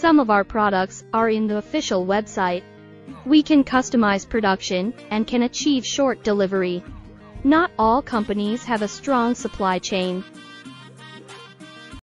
Some of our products are in the official website. We can customize production and can achieve short delivery. Not all companies have a strong supply chain.